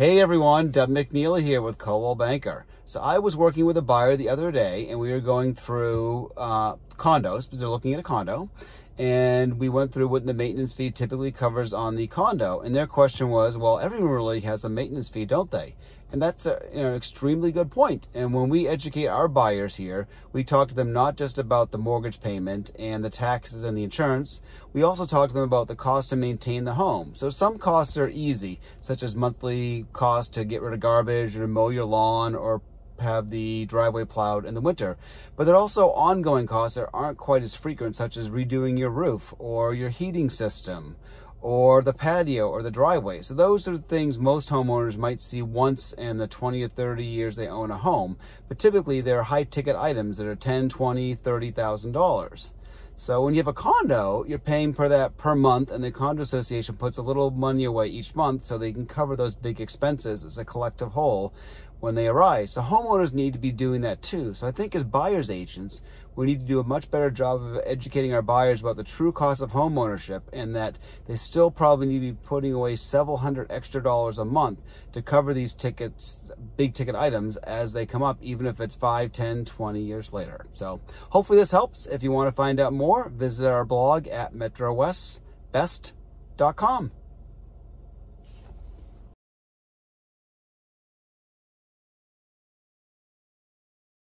Hey everyone, Doug McNeilly here with Coldwell Banker. So I was working with a buyer the other day and we were going through uh, condos because they're looking at a condo and we went through what the maintenance fee typically covers on the condo. And their question was, well, everyone really has a maintenance fee, don't they? And that's a, you know, an extremely good point. And when we educate our buyers here, we talk to them not just about the mortgage payment and the taxes and the insurance. We also talk to them about the cost to maintain the home. So some costs are easy, such as monthly cost to get rid of garbage or to mow your lawn or have the driveway plowed in the winter. But there are also ongoing costs that aren't quite as frequent, such as redoing your roof or your heating system or the patio or the driveway. So those are things most homeowners might see once in the 20 or 30 years they own a home. But typically they're high ticket items that are 10, 20, $30,000. So when you have a condo, you're paying per that per month, and the condo association puts a little money away each month so they can cover those big expenses as a collective whole when they arise. So homeowners need to be doing that too. So I think as buyer's agents, we need to do a much better job of educating our buyers about the true cost of home ownership and that they still probably need to be putting away several hundred extra dollars a month to cover these tickets, big ticket items as they come up, even if it's 5, 10, 20 years later. So hopefully this helps. If you want to find out more, visit our blog at metrowestbest.com.